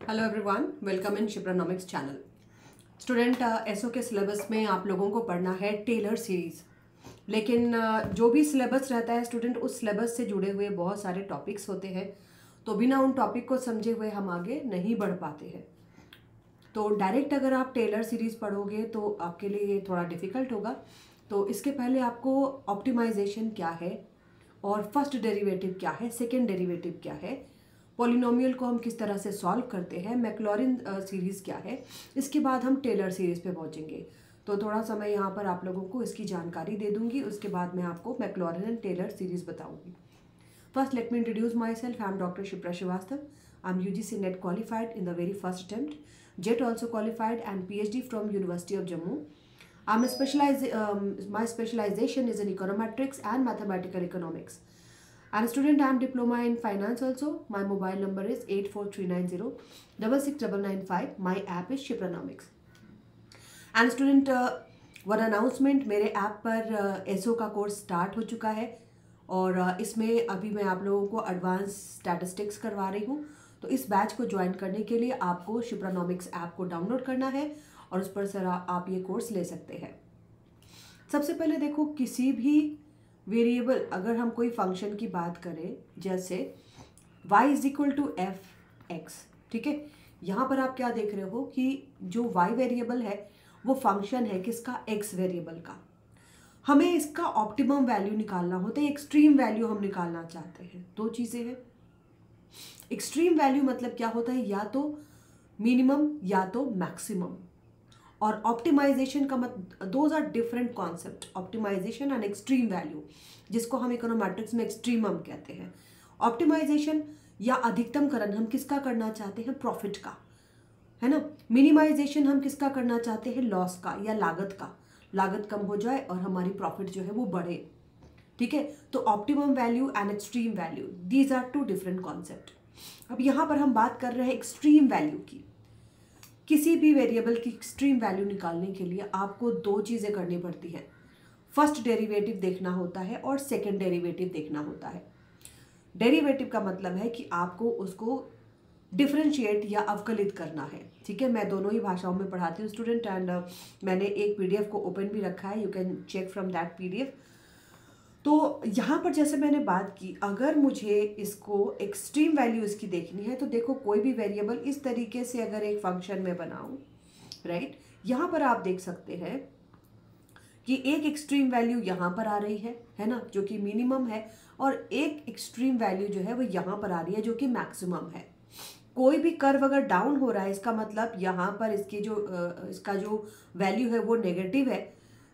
Hello everyone welcome in Shipranomics channel student S O के syllabus में आप लोगों को पढ़ना है टेलर सीरीज़ लेकिन uh, जो भी सिलेबस रहता है स्टूडेंट उस सिलेबस से जुड़े हुए बहुत सारे टॉपिक्स होते हैं तो बिना उन टॉपिक को समझे हुए हम आगे नहीं बढ़ पाते हैं. तो डायरेक्ट अगर आप टेलर सीरीज़ पढ़ोगे तो आपके लिए ये थोड़ा डिफ़िकल्ट होगा. तो इसके पहले आपको ऑप्टिमाइजेशन क्या है और फ़र्स्ट डेरिवेटिव क्या है सेकेंड डेरिवेटिव क्या है पॉलिनोमियल को हम किस तरह से सॉल्व करते हैं? मैक्लोरिन सीरीज़ क्या है? इसके बाद हम टेलर सीरीज़ पे पहुँचेंगे। तो थोड़ा सा मैं यहाँ पर आप लोगों को इसकी जानकारी दे दूँगी उसके बाद मैं आपको मैक्लोरिन एंड टेलर सीरीज़ बताऊँगी। First let me introduce myself I am doctor Shipra Srivastava I am U G C NET qualified in the very first attempt JET also qualified and P H D from university of Jammu a specialize, um, my specialization is in econometrics and mathematical economics. And student, I am diploma in finance also. My mobile number is 84390 66995. My app is Shipranomics. And student, uh, one announcement मेरे app पर SO uh, का course start हो चुका है और uh, इसमें अभी मैं आप लोगों को एडवांस स्टैटिस्टिक्स करवा रही हूँ तो इस बैच को ज्वाइन करने के लिए आपको शिप्रानॉमिक्स ऐप को डाउनलोड करना है और उस पर सर आप ये कोर्स ले सकते हैं सबसे पहले देखो किसी भी वेरिएबल, अगर हम कोई फ़ंक्शन की बात करें, जैसे y is equal to F X ठीक है? यहाँ पर आप क्या देख रहे हो कि जो y वेरिएबल है, वो फ़ंक्शन है किसका? x वेरिएबल का। हमें इसका ऑप्टिमम वैल्यू निकालना होता है एक्सट्रीम वैल्यू हम निकालना चाहते हैं। दो चीज़ें हैं। एक्सट्रीम वैल्यू मतलब क्या होता है? या तो मिनिमम या तो मैक्सिमम और ऑप्टिमाइजेशन का मत those are different concept optimization and extreme value जिसको हम इकोनोमेट्रिक्स में एक्सट्रीमम कहते हैं। ऑप्टिमाइजेशन या अधिकतमकरण हम किसका करना चाहते हैं? प्रॉफिट का, है ना? मिनिमाइजेशन हम किसका करना चाहते हैं? लॉस का या लागत का। लागत कम हो जाए और हमारी प्रॉफिट जो है वो बढ़े। ठीक है? तो optimum value and extreme value these are two different concept अब यहाँ पर हम बात कर रहे हैं एक्सट्रीम वैल्यू की। किसी भी वेरिएबल की एक्सट्रीम वैल्यू निकालने के लिए आपको दो चीज़ें करनी पड़ती हैं। फ़र्स्ट डेरिवेटिव देखना होता है और सेकेंड डेरिवेटिव देखना होता है। डेरिवेटिव का मतलब है कि आपको उसको डिफ्रेंशिएट या अवकलित करना है। ठीक है? मैं दोनों ही भाषाओं में पढ़ाती हूँ स्टूडेंट एंड मैंने एक पीडीएफ को ओपन भी रखा है। You can check from that PDF तो यहाँ पर जैसे मैंने बात की, अगर मुझे इसको एक्सट्रीम वैल्यू इसकी देखनी है तो देखो कोई भी वेरिएबल इस तरीके से अगर एक फ़ंक्शन में बनाऊँ राइट यहाँ पर आप देख सकते हैं कि एक एक्सट्रीम वैल्यू यहाँ पर आ रही है है ना? जो कि मिनिमम है और एक एक्सट्रीम वैल्यू जो है वो यहाँ पर आ रही है जो कि मैक्सिमम है। कोई भी कर्व अगर डाउन हो रहा है, इसका मतलब यहाँ पर इसकी जो इसका जो वैल्यू है वो नेगेटिव है,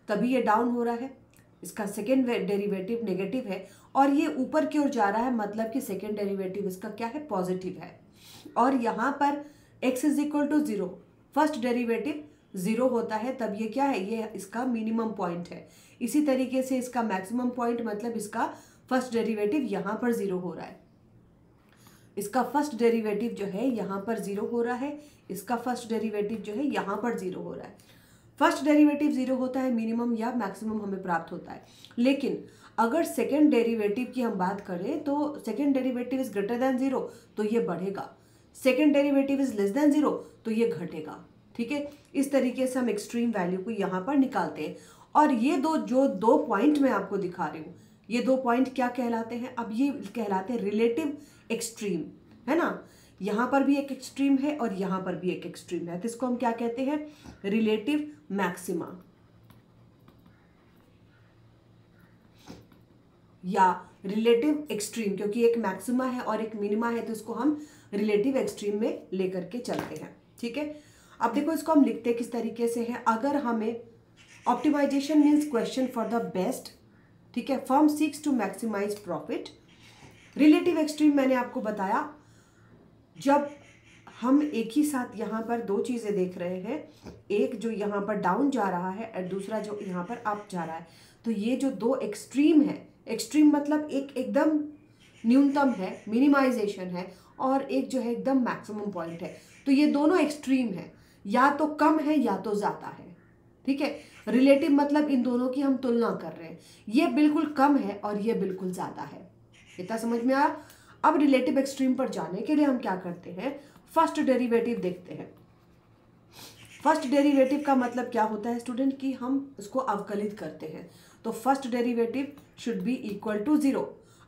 तभी ये डाउन हो रहा है। इसका सेकेंड डेरिवेटिव नेगेटिव है, और ये ऊपर की ओर जा रहा है मतलब कि सेकेंड डेरिवेटिव इसका क्या है? पॉजिटिव है। और यहाँ पर x is equal to zero first derivative zero होता है, तब ये क्या है? ये इसका मिनिमम पॉइंट है। इसी तरीके से इसका मैक्सिमम पॉइंट मतलब इसका फ़र्स्ट डेरिवेटिव यहाँ पर ज़ीरो हो रहा है। इसका फ़र्स्ट डेरिवेटिव जो है, यहाँ पर ज़ीरो हो रहा है, इसका फ़र्स्ट डेरिवेटिव जो है, यहाँ पर ज़ीरो हो रहा है। फ़र्स्ट डेरिवेटिव ज़ीरो होता है, मिनिमम या मैक्सिमम हमें प्राप्त होता है। लेकिन अगर सेकेंड डेरिवेटिव की हम बात करें तो second derivative is greater than zero तो ये बढ़ेगा। Second derivative is less than zero तो ये घटेगा। ठीक है? इस तरीके से हम एक्सट्रीम वैल्यू को यहाँ पर निकालते हैं। और ये दो, जो दो पॉइंट मैं आपको दिखा रही हूँ, ये दो पॉइंट क्या कहलाते हैं? अब ये कहलाते हैं रिलेटिव एक्सट्रीम, है ना? यहाँ पर भी एक एक्सट्रीम है और यहाँ पर भी एक एक्सट्रीम है। तो इसको हम क्या कहते हैं? रिलेटिव मैक्सिमा या रिलेटिव एक्सट्रीम क्योंकि एक मैक्सिमा है और एक मिनिमा है तो इसको हम रिलेटिव एक्सट्रीम में लेकर के चलते हैं। ठीक है? अब देखो, इसको हम लिखते किस तरीके से है। अगर हमें optimization means question for the best ठीक है? Firm seeks to maximize profit relative extreme मैंने आपको बताया जब हम एक ही साथ यहाँ पर दो चीज़ें देख रहे हैं, एक जो यहाँ पर डाउन जा रहा है और दूसरा जो यहाँ पर अप जा रहा है तो ये जो दो एक्सट्रीम है एक्सट्रीम मतलब एक एकदम न्यूनतम है मिनिमाइजेशन है और एक जो है एकदम मैक्सिमम पॉइंट है तो ये दोनों एक्सट्रीम है, या तो कम है या तो ज़्यादा है, ठीक है? रिलेटिव मतलब इन दोनों की हम तुलना कर रहे हैं, ये बिल्कुल कम है और ये बिल्कुल ज़्यादा है, इतना समझ में आया? अब रिलेटिव एक्सट्रीम पर जाने के लिए हम क्या करते हैं? फ़र्स्ट डेरिवेटिव देखते हैं। फ़र्स्ट डेरिवेटिव का मतलब क्या होता है स्टूडेंट कि हम उसको अवकलित करते हैं। तो first derivative should be equal to zero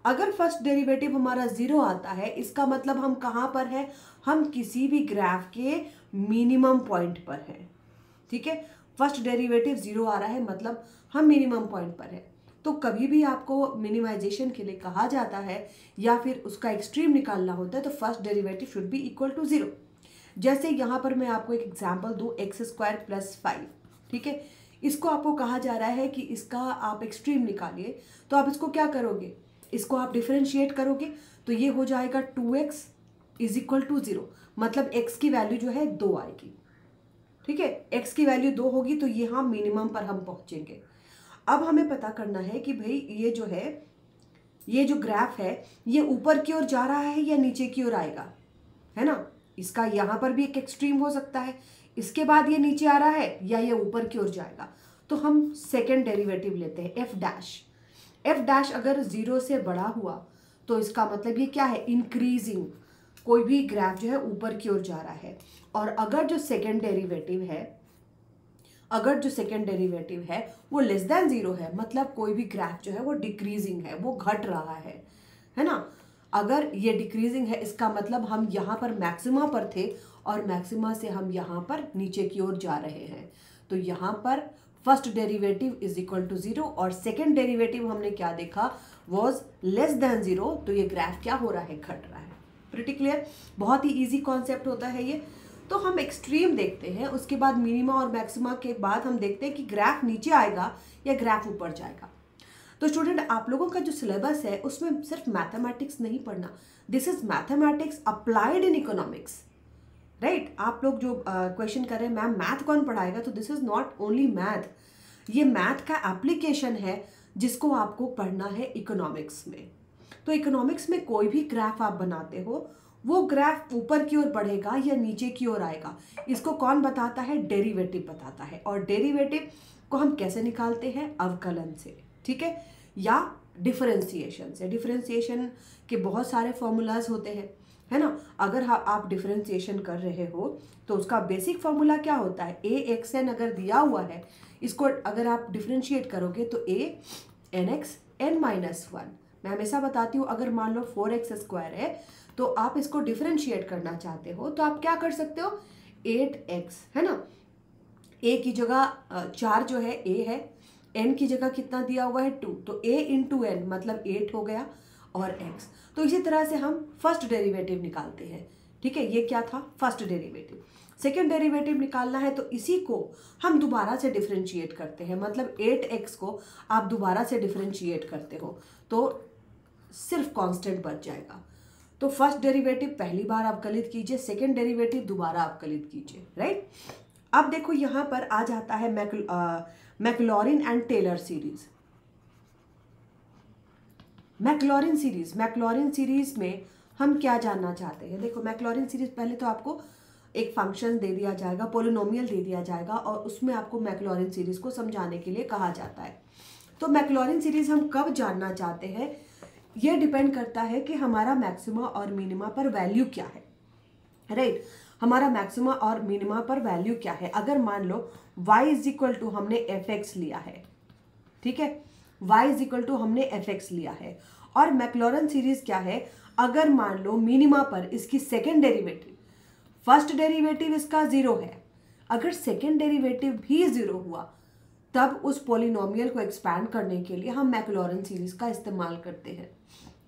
अगर फ़र्स्ट डेरिवेटिव हमारा ज़ीरो आता है, इसका मतलब हम कहाँ पर है? हम किसी भी ग्राफ के मिनिमम पॉइंट पर हैं। ठीक है? फ़र्स्ट डेरिवेटिव ज़ीरो आ रहा है मतलब हम मिनिमम पॉइंट पर है। तो कभी भी आपको मिनिमाइजेशन के लिए कहा जाता है या फिर उसका एक्सट्रीम निकालना होता है तो first derivative should be equal to zero जैसे यहाँ पर मैं आपको एक एग्ज़ाम्पल दूँ एक्स स्क्वायर प्लस फाइव ठीक है? इसको आपको कहा जा रहा है कि इसका आप एक्सट्रीम निकालिए तो आप इसको क्या करोगे? इसको आप डिफ्रेंशिएट करोगे तो ये हो जाएगा two X is equal to zero मतलब एक्स की वैल्यू जो है दो आएगी, ठीक है? एक्स की वैल्यू दो होगी तो यहाँ मिनिमम पर हम पहुँचेंगे। अब हमें पता करना है कि भाई ये जो है, ये जो ग्राफ है, ये ऊपर की ओर जा रहा है या नीचे की ओर आएगा? है ना? इसका यहाँ पर भी एक एक्सट्रीम हो सकता है। इसके बाद ये नीचे आ रहा है या ये ऊपर की ओर जाएगा? तो हम सेकेंड डेरिवेटिव लेते हैं एफ़ डैश एफ़ डैश अगर ज़ीरो से बड़ा हुआ तो इसका मतलब ये क्या है? इंक्रीजिंग कोई भी ग्राफ जो है ऊपर की ओर जा रहा है। और अगर जो सेकेंड डेरिवेटिव है अगर जो सेकेंड डेरिवेटिव है, वो लेस देन ज़ीरो है मतलब कोई भी ग्राफ जो है वो डिक्रीजिंग है, वो घट रहा है है ना? अगर ये डिक्रीजिंग है, इसका मतलब हम यहाँ पर मैक्सिमा पर थे और मैक्सिमा से हम यहाँ पर नीचे की ओर जा रहे हैं। तो यहाँ पर first derivative is equal to zero और सेकेंड डेरिवेटिव हमने क्या देखा? वॉज़ लेस देन ज़ीरो तो ये ग्राफ क्या हो रहा है? घट रहा है। प्रिटी क्लियर बहुत ही ईजी कॉन्सेप्ट होता है ये। तो हम एक्सट्रीम देखते हैं उसके बाद मिनिमा और मैक्सिमा के बाद हम देखते हैं कि ग्राफ नीचे आएगा या ग्राफ ऊपर जाएगा। तो स्टूडेंट आप लोगों का जो सिलेबस है उसमें सिर्फ़ मैथमेटिक्स नहीं पढ़ना। This is mathematics applied in economics right आप लोग जो क्वेश्चन uh, कर रहे हैं मैम मैथ कौन पढ़ाएगा? तो this is not only math ये मैथ का एप्लीकेशन है जिसको आपको पढ़ना है इकोनॉमिक्स में। तो इकोनॉमिक्स में कोई भी ग्राफ आप बनाते हो वो ग्राफ ऊपर की ओर बढ़ेगा या नीचे की ओर आएगा। इसको कौन बताता है? डेरिवेटिव बताता है। और डेरिवेटिव को हम कैसे निकालते हैं? अवकलन से। ठीक है? या डिफरेंशिएशन से। डिफरेंशिएशन के बहुत सारे फॉर्मूलाज होते हैं। है ना? अगर हाँ आप डिफरेंशिएशन कर रहे हो तो उसका बेसिक फॉर्मूला क्या होता है? ए एक्स एन अगर दिया हुआ है, इसको अगर आप डिफरेंशिएट करोगे तो A N X N minus one मैं हमेशा बताती हूँ, अगर मान लो फोर एक्स स्क्वायर है तो आप इसको डिफरेंशिएट करना चाहते हो तो आप क्या कर सकते हो? एट एक्स है ना? ए की जगह चार जो है ए है एन की जगह कितना दिया हुआ है? टू तो ए इन टू एन मतलब एट हो गया और एक्स तो इसी तरह से हम फ़र्स्ट डेरिवेटिव निकालते हैं, ठीक है? ये क्या था? फ़र्स्ट डेरिवेटिव सेकेंड डेरिवेटिव निकालना है तो इसी को हम दोबारा से डिफ्रेंशिएट करते हैं। मतलब एट एक्स को आप दोबारा से डिफ्रेंशिएट करते हो तो सिर्फ़ कांस्टेंट बच जाएगा। तो फ़र्स्ट डेरिवेटिव पहली बार आप कलित कीजिए सेकेंड डेरिवेटिव दोबारा आप कलित कीजिए राइट अब देखो यहाँ पर आ जाता है Maclaurin and Taylor series Maclaurin series Maclaurin series में हम क्या जानना चाहते हैं? देखो मैकलॉरिन सीरीज़ पहले तो आपको एक फ़ंक्शन दे दिया जाएगा पोलिनोमियल दे दिया जाएगा और उसमें आपको मैकलॉरिन सीरीज़ को समझाने के लिए कहा जाता है। तो मैकलॉरिन सीरीज़ हम कब जानना चाहते हैं? ये डिपेंड करता है कि हमारा मैक्सिमा और मिनिमा पर वैल्यू क्या है। राइट? right? हमारा मैक्सिमा और मिनिमा पर वैल्यू क्या है? अगर मान लो, y इज़ इक्वल टू हमने एफ़ एक्स लिया है, ठीक है? y इज़ इक्वल टू हमने एफ़ एक्स लिया है। और मैक्लोरन सीरीज़ क्या है? अगर मान लो, मिनिमा पर इसकी सेकेंड डेरिवेटिव फ़र्स्ट डेरिवेटिव इसका ज़ीरो है। अगर सेकेंड डेरिवेटिव भी ज़ीरो हुआ तब उस पोलिनोमियल को एक्सपैंड करने के लिए हम मैक्लोरन सीरीज़ का इस्तेमाल करते हैं।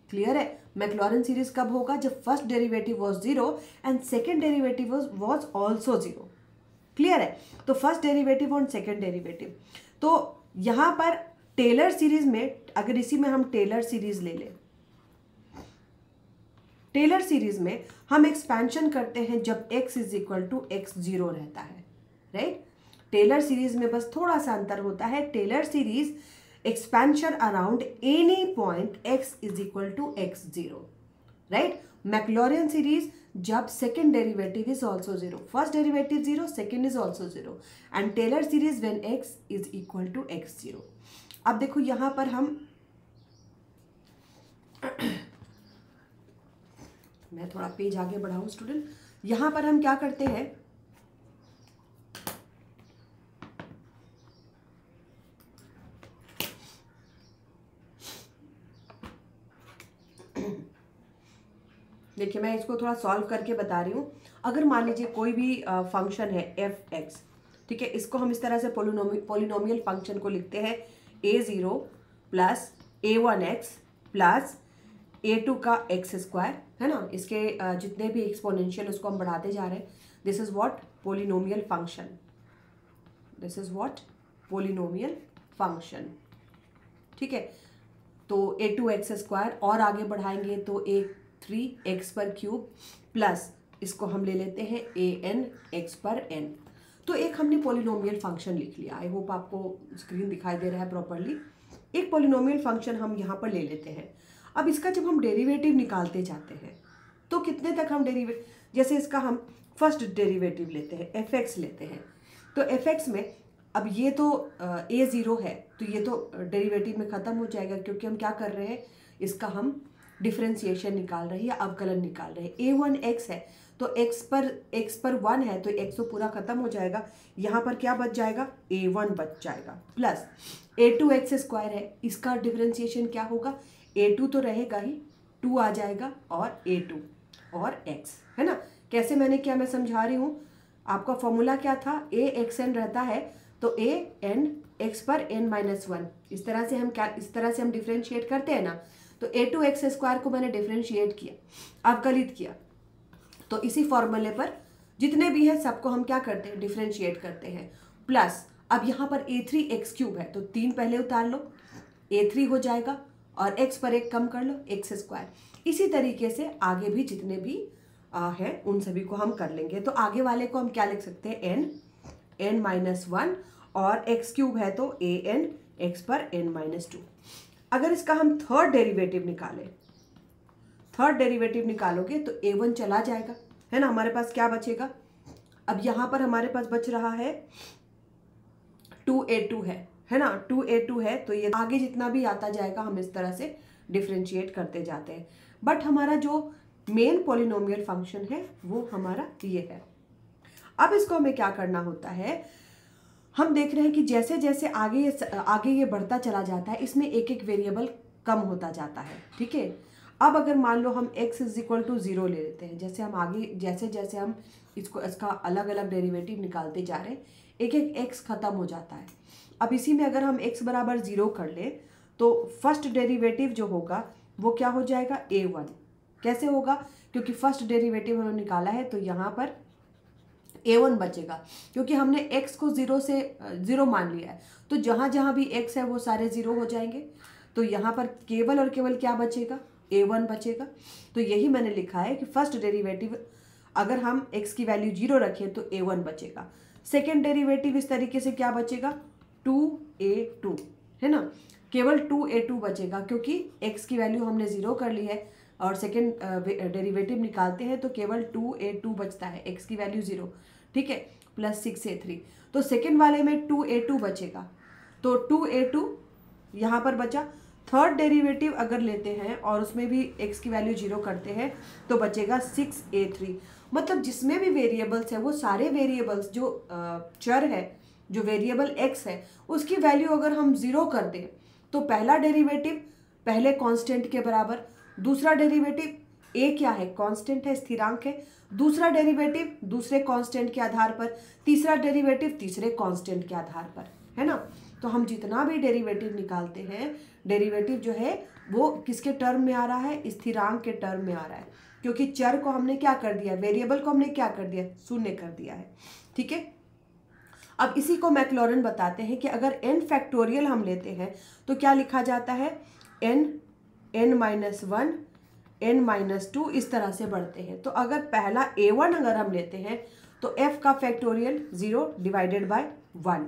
क्लियर है? मैक्लोरन सीरीज़ कब होगा? जब first derivative was zero and second derivative was also zero clear है? तो फ़र्स्ट डेरिवेटिव और सेकेंड डेरिवेटिव तो यहाँ पर टेलर सीरीज़ में, अगर इसी में हम टेलर सीरीज़ ले लें। टेलर सीरीज़ में हम एक्सपेंशन करते हैं जब x is equal to X zero रहता है। राइट टेलर सीरीज़ में बस थोड़ा सा अंतर होता है। Taylor series expansion around any point X is equal to X zero right Maclaurin series जब second derivative is also zero first derivative zero second is also zero and Taylor series when X is equal to X zero अब देखो यहाँ पर हम मैं थोड़ा page आगे बढ़ाऊ student यहाँ पर हम क्या करते हैं? देखिए, मैं इसको थोड़ा सॉल्व करके बता रही हूँ। अगर मान लीजिए कोई भी फ़ंक्शन है एफ़ एक्स ठीक है, इसको हम इस तरह से पोलिनोमी पोलिनोमियल फ़ंक्शन को लिखते हैं। A zero plus A one X plus A two का एक्स स्क्वायर है ना? इसके जितने भी एक्सपोनेंशियल उसको हम बढ़ाते जा रहे हैं। This is what polynomial function this is what polynomial function ठीक है? तो ए टू एक्स स्क्वायर और आगे बढ़ाएँगे तो ए थ्री एक्स पर क्यूब प्लस इसको हम ले लेते हैं ए एन एक्स पर एन तो एक हमने पोलिनोमियल फ़ंक्शन लिख लिया। आई होप आपको स्क्रीन दिखाई दे रहा है प्रॉपरली एक पोलिनोमियल फ़ंक्शन हम यहाँ पर ले लेते हैं। अब इसका जब हम डेरिवेटिव निकालते जाते हैं तो कितने तक हम डेरिवेट जैसे इसका हम फ़र्स्ट डेरिवेटिव लेते हैं एफ़ एक्स लेते हैं। तो एफ़ एक्स में, अब ये तो ए ज़ीरो है तो ये तो डेरिवेटिव में ख़त्म हो जाएगा, क्योंकि हम क्या कर रहे हैं, इसका हम डिफ्रेंसिएशन निकाल रहे हैं या अवकलन निकाल रहे हैं। ए वन एक्स है तो x पर x पर वन है तो x तो पूरा खत्म हो जाएगा। यहाँ पर क्या बच जाएगा? ए वन बच जाएगा। Plus A two X square है, इसका डिफ्रेंसिएशन क्या होगा? ए टू तो रहेगा ही टू आ जाएगा और ए टू और x, है ना? कैसे मैंने क्या मैं समझा रही हूँ? आपका फॉर्मूला क्या था? ए एक्स एन रहता है तो ए एन एक्स पर एन माइनस वन इस तरह से हम क्या, इस तरह से हम डिफ्रेंशिएट करते हैं ना तो ए टू एक्स स्क्वायर को मैंने डिफ्रेंशिएट किया, अवकलित किया। तो इसी फॉर्मूले पर जितने भी हैं, सबको हम क्या करते हैं? डिफ्रेंशिएट करते हैं। प्लस अब यहाँ पर ए थ्री एक्स क्यूब है तो तीन पहले उतार लो ए थ्री हो जाएगा और एक्स पर एक कम कर लो एक्स स्क्वायर इसी तरीके से आगे भी जितने भी हैं, उन सभी को हम कर लेंगे। तो आगे वाले को हम क्या लिख सकते हैं? एन एन माइनस वन और एक्स क्यूब है तो ए एन एक्स पर एन माइनस टू अगर इसका हम थर्ड डेरिवेटिव निकालें थर्ड डेरिवेटिव निकालोगे तो ए वन चला जाएगा। है ना? हमारे पास क्या बचेगा? अब यहाँ पर हमारे पास बच रहा है टू ए टू है। है ना? टू ए टू है तो ये आगे जितना भी आता जाएगा, हम इस तरह से डिफ्रेंशिएट करते जाते हैं। बट हमारा जो मेन पोलिनोमियल फ़ंक्शन है, वो हमारा ये है। अब इसको हमें क्या करना होता है? हम देख रहे हैं कि जैसे जैसे आगे ये आगे ये बढ़ता चला जाता है, इसमें एक एक वेरिएबल कम होता जाता है, ठीक है? अब अगर मान लो हम x is equal to zero ले लेते हैं, जैसे हम आगे जैसे जैसे हम इसको, इसका अलग अलग डेरिवेटिव निकालते जा रहे हैं एक एक x ख़त्म हो जाता है। अब इसी में अगर हम x बराबर ज़ीरो कर ले तो फ़र्स्ट डेरिवेटिव जो होगा, वो क्या हो जाएगा? ए वन कैसे होगा? क्योंकि फ़र्स्ट डेरिवेटिव हमने निकाला है तो यहाँ पर ए वन बचेगा, क्योंकि हमने एक्स को ज़ीरो से ज़ीरो मान लिया है। तो जहाँ जहाँ भी एक्स है, वो सारे ज़ीरो हो जाएँगे। तो यहाँ पर केवल और केवल क्या बचेगा? ए वन बचेगा। तो यही मैंने लिखा है कि फ़र्स्ट डेरिवेटिव अगर हम एक्स की वैल्यू ज़ीरो रखें तो ए वन बचेगा। सेकेंड डेरिवेटिव इस तरीके से क्या बचेगा? टू ए टू है ना? केवल टू ए टू बचेगा, क्योंकि एक्स की वैल्यू हमने ज़ीरो कर ली है। और सेकेंड डेरिवेटिव निकालते हैं तो केवल टू ए टू बचता है एक्स की वैल्यू ज़ीरो ठीक है? प्लस सिक्स ए थ्री तो सेकेंड वाले में टू ए टू बचेगा। तो टू ए टू यहाँ पर बचा। थर्ड डेरिवेटिव अगर लेते हैं और उसमें भी एक्स की वैल्यू ज़ीरो करते हैं तो बचेगा सिक्स ए थ्री मतलब जिसमें भी वेरिएबल्स है, वो सारे वेरिएबल्स जो चर है, जो वेरिएबल एक्स है, उसकी वैल्यू अगर हम ज़ीरो कर दें तो पहला डेरिवेटिव पहले कांस्टेंट के बराबर दूसरा डेरिवेटिव ए क्या है? कांस्टेंट है, स्थिरांक है। दूसरा डेरिवेटिव दूसरे कांस्टेंट के आधार पर। तीसरा डेरिवेटिव तीसरे कांस्टेंट के आधार पर। है ना? तो हम जितना भी डेरिवेटिव निकालते हैं, डेरिवेटिव जो है, वो किसके टर्म में आ रहा है? स्थिरांक के टर्म में आ रहा है। क्योंकि चर को हमने क्या कर दिया वेरिएबल को हमने क्या कर दिया शून्य कर दिया है। ठीक है? अब इसी को मैक्लोरन बताते हैं कि अगर एन फैक्टोरियल हम लेते हैं तो क्या लिखा जाता है? N n minus one n minus two इस तरह से बढ़ते हैं। तो अगर पहला ए वन अगर हम लेते हैं तो एफ़ का factorial zero divided by one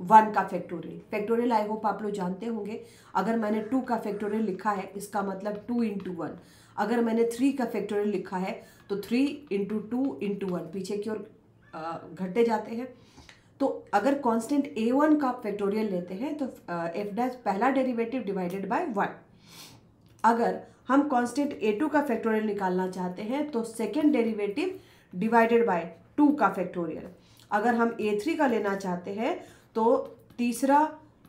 one का फैक्टोरियल फैक्टोरियल आई होप आप लोग जानते होंगे। अगर मैंने टू का फैक्टोरियल लिखा है, इसका मतलब टू इंटू वन अगर मैंने थ्री का फैक्टोरियल लिखा है तो three into two into one पीछे की ओर घटते जाते हैं। तो अगर कांस्टेंट ए वन का फैक्टोरियल लेते हैं तो एफ़ डैश पहला डेरिवेटिव डिवाइडेड बाय वन अगर हम कांस्टेंट ए टू का फैक्टोरियल निकालना चाहते हैं तो second derivative divided by two का फैक्टोरियल अगर हम ए थ्री का लेना चाहते हैं तो तीसरा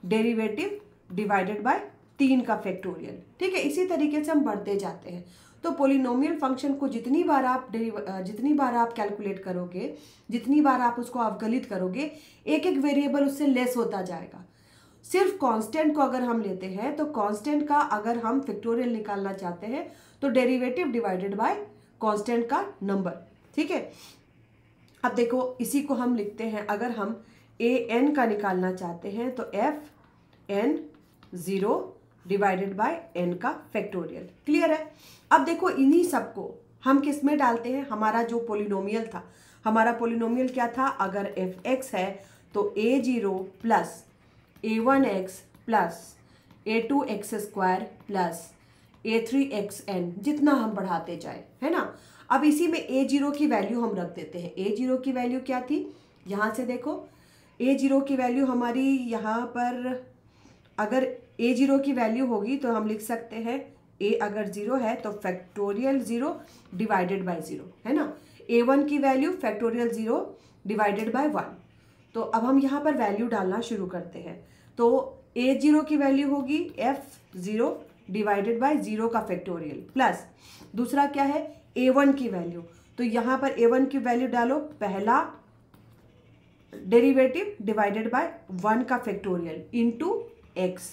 डेरिवेटिव डिवाइडेड बाय तीन का फैक्टोरियल ठीक है? इसी तरीके से हम बढ़ते जाते हैं। तो पोलिनोमियल फ़ंक्शन को जितनी बार आप जितनी बार आप कैलकुलेट करोगे, जितनी बार आप उसको अवगलित करोगे एक एक वेरिएबल उससे लेस होता जाएगा। सिर्फ़ कांस्टेंट को अगर हम लेते हैं तो कांस्टेंट का अगर हम फैक्टोरियल निकालना चाहते हैं तो डेरिवेटिव डिवाइडेड बाय कांस्टेंट का नंबर ठीक है? अब देखो, इसी को हम लिखते हैं, अगर हम ए एन का निकालना चाहते हैं तो f n zero divided by n का फैक्टोरियल क्लियर है? अब देखो, इन्हीं सबको हम किसमें डालते हैं? हमारा जो पोलिनोमियल था, हमारा पोलिनोमियल क्या था? अगर एफ़ एक्स है तो a zero plus a one x plus a two x square plus a three x n जितना हम बढ़ाते जाए, है ना? अब इसी में ए ज़ीरो की वैल्यू हम रख देते हैं। ए ज़ीरो की वैल्यू क्या थी? यहाँ से देखो ए ज़ीरो की वैल्यू हमारी यहाँ पर, अगर ए ज़ीरो की वैल्यू होगी तो हम लिख सकते हैं ए अगर ज़ीरो है तो factorial zero divided by zero है ना? ए वन की value factorial zero divided by one तो अब हम यहाँ पर वैल्यू डालना शुरू करते हैं। तो ए ज़ीरो की वैल्यू होगी f zero divided by zero का फैक्टोरियल प्लस दूसरा क्या है? ए वन की वैल्यू तो यहाँ पर ए वन की वैल्यू डालो, पहला डेरिवेटिव डिवाइडेड बाय वन का फैक्टोरियल इनटू एक्स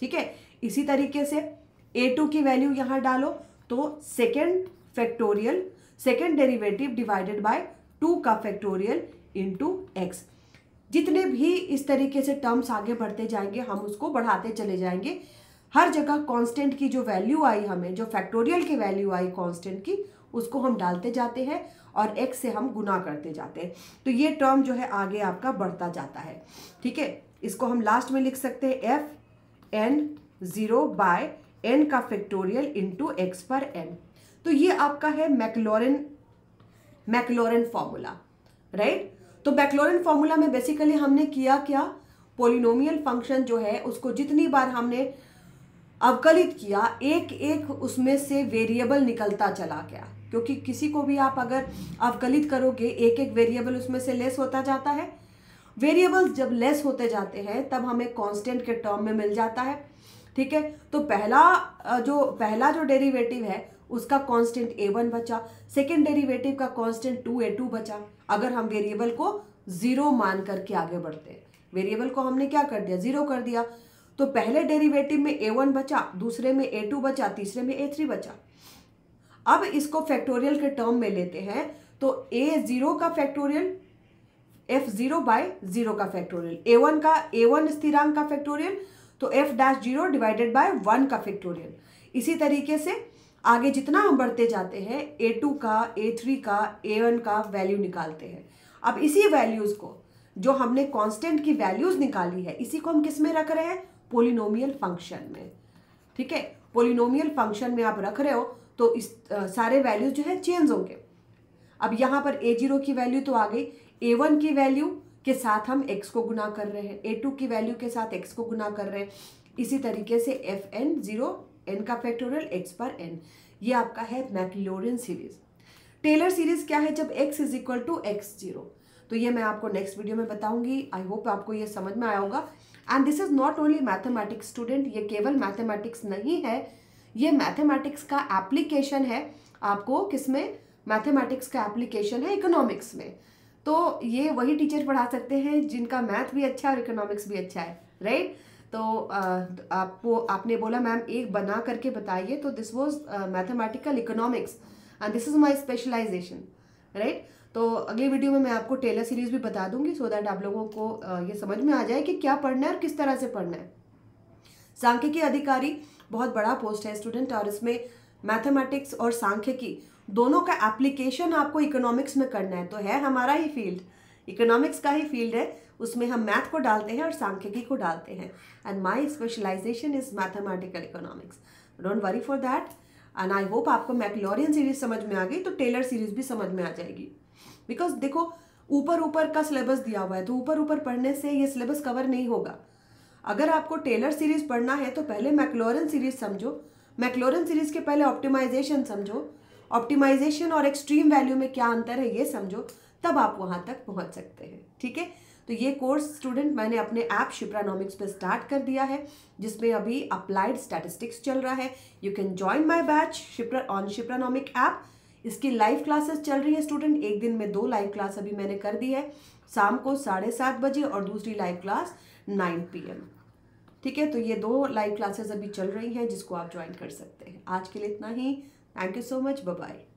ठीक है? इसी तरीके से ए टू की वैल्यू यहाँ डालो तो second factorial second derivative divided by two का फैक्टोरियल इंटू एक्स जितने भी इस तरीके से टर्म्स आगे बढ़ते जाएँगे, हम उसको बढ़ाते चले जाएँगे। हर जगह कांस्टेंट की जो वैल्यू आई हमें, जो फैक्टोरियल की वैल्यू आई कांस्टेंट की, उसको हम डालते जाते हैं और एक्स से हम गुना करते जाते हैं। तो ये टर्म जो है, आगे आपका बढ़ता जाता है। ठीक है? इसको हम लास्ट में लिख सकते हैं f n zero by n का फैक्टोरियल इंटू एक्स पर एन तो ये आपका है मैकलोरन मैकलोरन फॉर्मूला राइट तो मैकलोरन फॉर्मूला में बेसिकली हमने किया क्या? पोलिनोमियल फ़ंक्शन जो है, उसको जितनी बार हमने अवकलित किया एक एक उसमें से वेरिएबल निकलता चला गया। क्योंकि किसी को भी आप अगर अवकलित करोगे एक एक वेरिएबल उसमें से लेस होता जाता है। वेरिएबल्स जब लेस होते जाते हैं, तब हमें कांस्टेंट के टर्म में मिल जाता है। ठीक है? तो पहला, जो पहला जो डेरिवेटिव है, उसका कांस्टेंट ए वन बचा। सेकेंड डेरिवेटिव का कांस्टेंट टू ए टू बचा। अगर हम वेरिएबल को ज़ीरो मान करके आगे बढ़ते हैं। वेरिएबल को हमने क्या कर दिया? ज़ीरो कर दिया। तो पहले डेरिवेटिव में ए वन बचा, दूसरे में ए टू बचा, तीसरे में ए थ्री बचा। अब इसको फैक्टोरियल के टर्म में लेते हैं। तो ए ज़ीरो का factorial f zero by zero का फैक्टोरियल ए वन का ए वन स्थिरांक का फैक्टोरियल तो f dash zero divided by one का फैक्टोरियल इसी तरीके से आगे जितना हम बढ़ते जाते हैं ए टू का ए थ्री का ए वन का वैल्यू निकालते हैं। अब इसी वैल्यूज़ को जो हमने कांस्टेंट की वैल्यूज़ निकाली है इसी को हम किसमें रख रहे हैं? पोलिनोमियल फ़ंक्शन में। ठीक है? पोलिनोमियल फ़ंक्शन में आप रख रहे हो तो इस आ, सारे वैल्यूज़ जो है चेंज होंगे। अब यहाँ पर ए ज़ीरो की वैल्यू तो आ गई। ए वन की वैल्यू के साथ हम एक्स को गुना कर रहे हैं। ए टू की वैल्यू के साथ एक्स को गुना कर रहे हैं। इसी तरीके से एफ़ एन ज़ीरो एन का फैक्टोरियल एक्स पर एन ये आपका है मैकलोरियन सीरीज़ टेलर सीरीज़ क्या है जब x is equal to x zero तो ये मैं आपको नेक्स्ट वीडियो में बताऊँगी. आई होप आपको ये समझ में आया होगा. And this is not only mathematics student ये केवल मैथमेटिक्स नहीं है. ये मैथमेटिक्स का एप्लीकेशन है. आपको किसमें? मैथमेटिक्स का एप्लीकेशन है इकोनॉमिक्स में. तो ये वही टीचर पढ़ा सकते हैं जिनका मैथ भी अच्छा और इकोनॉमिक्स भी अच्छा है राइट तो आपको, आपने बोला, मैम, एक बना करके बताइए। तो this was mathematical economics and this is my specialisation right तो अगली वीडियो में मैं आपको टेलर सीरीज़ भी बता दूँगी सो so दैट आप लोगों को ये समझ में आ जाए कि क्या पढ़ना है और किस तरह से पढ़ना है। सांख्यिकी अधिकारी बहुत बड़ा पोस्ट है स्टूडेंट और इसमें मैथमेटिक्स और सांख्यिकी दोनों का एप्लीकेशन आपको इकोनॉमिक्स में करना है। तो है हमारा ही फ़ील्ड इकोनॉमिक्स का ही फ़ील्ड है, उसमें हम मैथ को डालते हैं और सांख्यिकी को डालते हैं। And my specialisation is mathematical economics don't worry for that and I hope आपको मैकलोरियन सीरीज़ समझ में आ गई तो टेलर सीरीज़ भी समझ में आ जाएगी। बिकॉज़ देखो, ऊपर ऊपर का सिलेबस दिया हुआ है तो ऊपर ऊपर पढ़ने से ये सिलेबस कवर नहीं होगा। अगर आपको टेलर सीरीज़ पढ़ना है तो पहले मैकलोरन सीरीज़ समझो। मैकलोरन सीरीज़ के पहले ऑप्टिमाइजेशन समझो। ऑप्टिमाइजेशन और एक्सट्रीम वैल्यू में क्या अंतर है, ये समझो। तब आप वहाँ तक पहुँच सकते हैं, ठीक है? तो ये कोर्स स्टूडेंट मैंने अपने ऐप शिप्रानॉमिक्स पे स्टार्ट कर दिया है, जिसमें अभी अप्लाइड स्टैटिस्टिक्स चल रहा है। You can join my batch Shipra on शिप्रानॉमिक app इसकी लाइव क्लासेस चल रही है स्टूडेंट एक दिन में दो लाइव क्लास अभी मैंने कर दी है। शाम को साढ़े सात बजे और दूसरी लाइव क्लास नाइन पी ठीक है? तो ये दो लाइव क्लासेस अभी चल रही हैं, जिसको आप ज्वाइन कर सकते हैं। आज के लिए इतना ही। Thank you so much bye